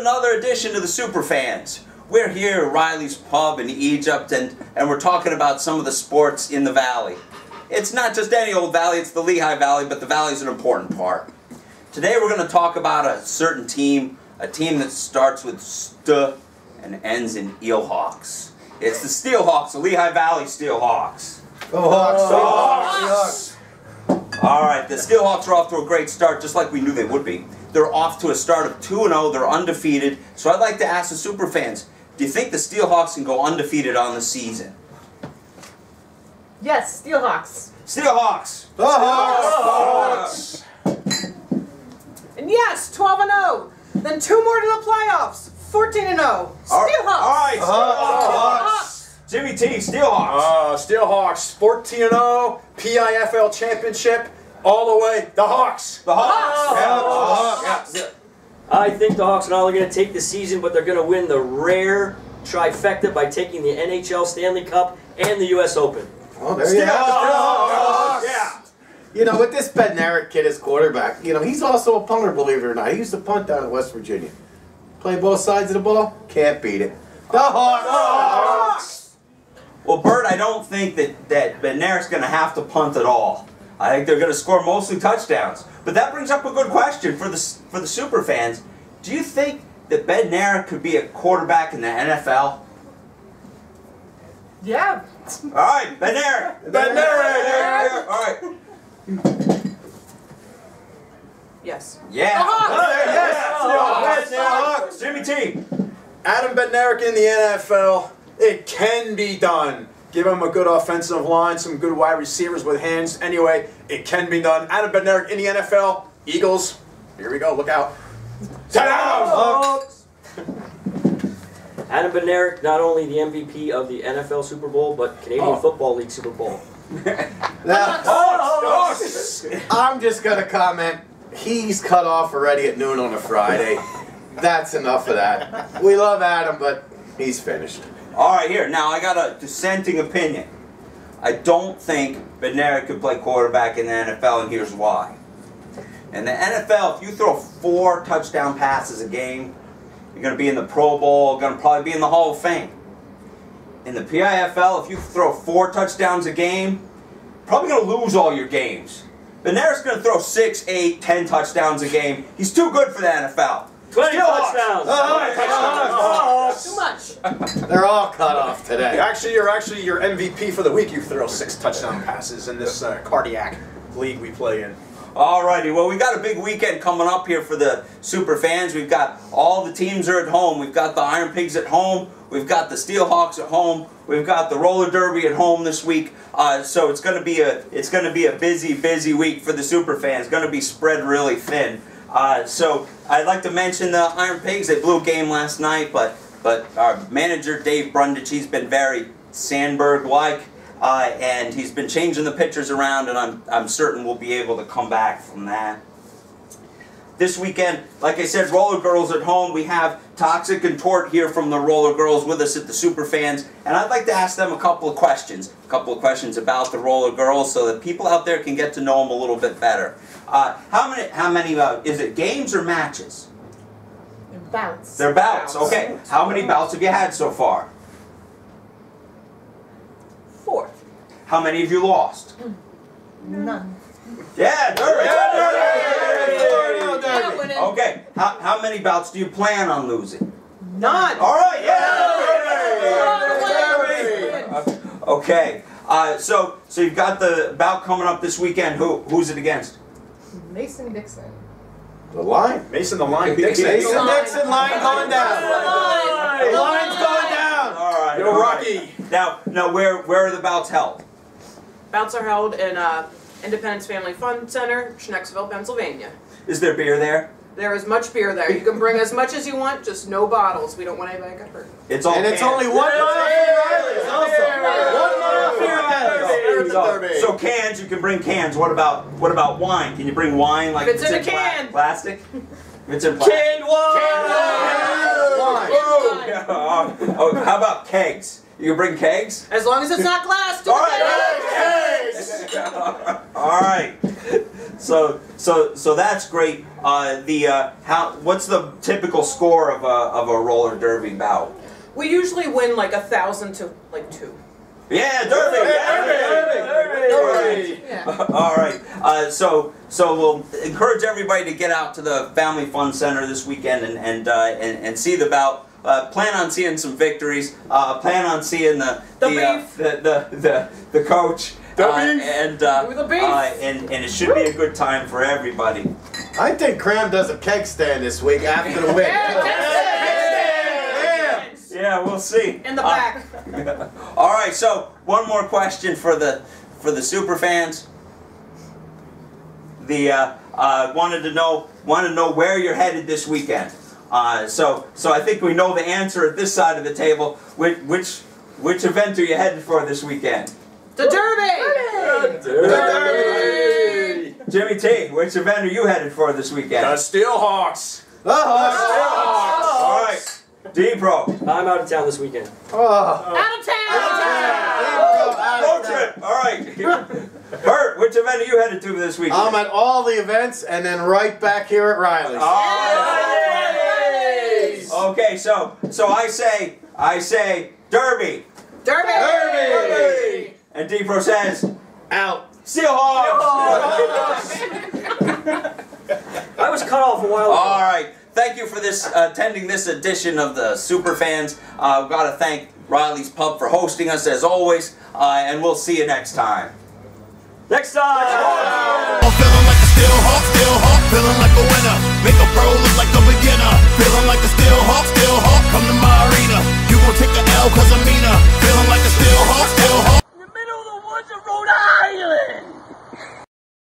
another edition of the Superfans. We're here at Riley's Pub in Egypt, and, and we're talking about some of the sports in the valley. It's not just any old valley, it's the Lehigh Valley, but the valley is an important part. Today we're going to talk about a certain team, a team that starts with st and ends in eelhawks. It's the Steelhawks, the Lehigh Valley Steelhawks. Go Hawks! Go Hawks! All right, the Steelhawks are off to a great start, just like we knew they would be. They're off to a start of 2-0. They're undefeated. So I'd like to ask the Superfans, do you think the Steelhawks can go undefeated on the season? Yes, Steelhawks. Steelhawks! The Hawks! And yes, 12 and 0. Then two more to the playoffs. 14 and 0. All Steelhawks. right, all right, Steelhawks. Hawks. Jimmy T, Steelhawks. Uh, Steelhawks, 14 0, PIFL championship, all the way. The Hawks. the Hawks. Hawks. Yeah, Hawks. Hawks. I think the Hawks are not only going to take the season, but they're going to win the rare trifecta by taking the NHL Stanley Cup and the U.S. Open. Oh, there you go. Steelhawks. Yeah. You know, with this Bednarik kid as quarterback, you know, he's also a punter, believe it or not. He used to punt down in West Virginia. Play both sides of the ball, can't beat it. The Hawks! Well, Bert, I don't think that, that Bednarik's going to have to punt at all. I think they're going to score mostly touchdowns. But that brings up a good question for the, for the super fans. Do you think that Bednarik could be a quarterback in the NFL? Yeah. All right, Bednarik. Bednarik. All right. Yes. Yeah. The Hawks. Yes. Steelhawks. Jimmy T. Adam Bednarik in the NFL. It can be done. Give him a good offensive line, some good wide receivers with hands. Anyway, it can be done. Adam Bednarik in the NFL. Eagles. Here we go. Look out. Hawks! Oh, Adam Bednarik, not only the MVP of the NFL Super Bowl, but Canadian Oh. Football League Super Bowl. Now, Hawks. I'm just going to comment. He's cut off already at noon on a Friday. That's enough of that. We love Adam, but he's finished. All right, here. Now, I got a dissenting opinion. I don't think Bednarik could play quarterback in the NFL, and here's why. In the NFL, if you throw four touchdown passes a game, you're going to be in the Pro Bowl, going to probably be in the Hall of Fame. In the PIFL, if you throw four touchdowns a game, probably going to lose all your games. Bednarik's going to throw six, eight, ten touchdowns a game. He's too good for the NFL. 20 Steelhawks. touchdowns! Too They're all cut off today. Actually, you're actually your MVP for the week. You throw six touchdown passes in this uh, cardiac league we play in. Alrighty, well we got a big weekend coming up here for the super fans. We've got all the teams are at home. We've got the Iron Pigs at home. We've got the Steelhawks at home. We've got the Roller Derby at home this week. Uh, so it's going to be a it's going to be a busy busy week for the super fans. Going to be spread really thin. Uh, so I'd like to mention the Iron Pigs. They blew a game last night, but but our manager Dave Brundage, he's been very Sandberg like. Uh, and he's been changing the pitchers around, and I'm, I'm certain we'll be able to come back from that. This weekend, like I said, Roller Girls at home. We have Toxic and Tort here from the Roller Girls with us at the Superfans, and I'd like to ask them a couple of questions. A couple of questions about the Roller Girls so that people out there can get to know them a little bit better. Uh, how many, how many, uh, is it games or matches? Bounce. They're bouts, okay. How many bouts have you had so far? Fourth. How many have you lost? None. Yeah, Derby! Not winning. Okay, how, how many bouts do you plan on losing? None. All right, yeah. Okay, uh, so so you've got the bout coming up this weekend. Who who's it against? Mason Dixon. The line. Mason the line. Mason Dixon. Dixon line going down. The line's going down. All right, Yo, all right. Rocky. Now now where where are the bouts held? Bouts are held in uh, Independence Family Fun Center, Schnecksville, Pennsylvania. Is there beer there? There is much beer there. You can bring as much as you want, just no bottles. We don't want anybody to get hurt. It's all And it's only one mile from Riley's also. One mile from Riley's. So, so cans, you can bring cans. What about what about wine? Can you bring wine like If it's in a pla- can. plastic? If it's in plastic. Canned wine! Line. Oh, oh, how about kegs? You can bring kegs? As long as it's not glass. All right. Kegs. All right. so so so that's great. Uh, the uh, how what's the typical score of a of a roller derby bout? We usually win like a thousand to like two. Yeah, derby. Derby! Derby. Yeah. All right. Uh, so so we'll encourage everybody to get out to the Family Fun Center this weekend and and uh, and, and see the bout. Uh, plan on seeing some victories. Uh, plan on seeing the The uh, beef. the, the the the coach. The uh, beef. and uh, The beef. uh, and and it should be a good time for everybody. I think Cram does a keg stand this week after the win. Yeah, we'll see. In the Uh, back. All right, so one more question for the for the super fans. The uh, uh, wanted to know wanted to know where you're headed this weekend. Uh, so so I think we know the answer at this side of the table. Which which which event are you headed for this weekend? The Derby! Derby! Jimmy T, which event are you headed for this weekend? The Steelhawks. Oh, All right, D Pro. I'm out of town this weekend. oh. Out of town! Out of town! Road trip. All right. Bert, which event are you headed to this weekend? I'm at all the events and then right back here at Riley's. Riley's! Okay, so so I say I say Derby, Derby! Derby! and D Pro says Out. Seahawks. I was cut off a while ago. All right. Thank you for this uh, attending this edition of the Super Fans. Uh, I've got to thank Riley's Pub for hosting us as always, uh, and we'll see you next time. Next time. I'm feeling